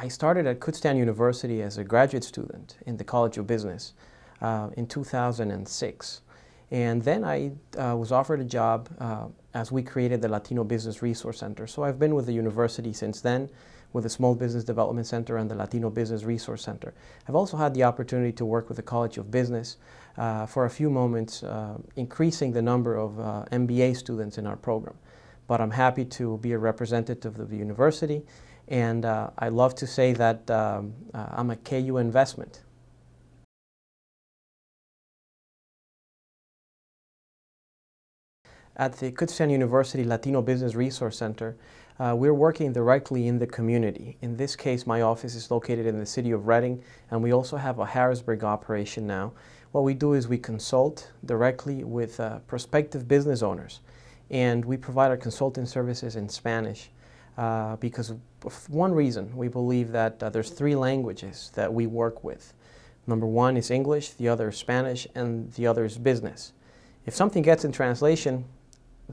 I started at Kutztown University as a graduate student in the College of Business uh, in 2006. And then I uh, was offered a job uh, as we created the Latino Business Resource Center. So I've been with the university since then with the Small Business Development Center and the Latino Business Resource Center. I've also had the opportunity to work with the College of Business uh, for a few moments, uh, increasing the number of uh, MBA students in our program. But I'm happy to be a representative of the university, and uh, I love to say that um, uh, I'm a KU investment. At the Kutztown University Latino Business Resource Center, uh, we're working directly in the community. In this case, my office is located in the city of Reading, and we also have a Harrisburg operation now. What we do is we consult directly with uh, prospective business owners, and we provide our consulting services in Spanish uh, because of one reason. We believe that uh, there's three languages that we work with. Number one is English, the other is Spanish, and the other is business. If something gets in translation,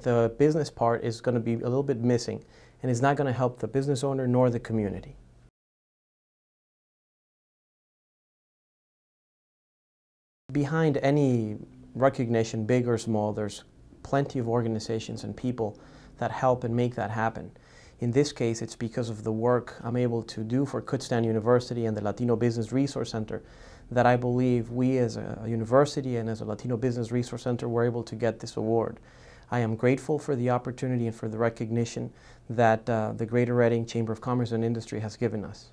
the business part is going to be a little bit missing and is not going to help the business owner nor the community. Behind any recognition, big or small, there's plenty of organizations and people that help and make that happen. In this case, it's because of the work I'm able to do for Kutztown University and the Latino Business Resource Center that I believe we as a university and as a Latino Business Resource Center were able to get this award. I am grateful for the opportunity and for the recognition that uh, the Greater Reading Chamber of Commerce and Industry has given us.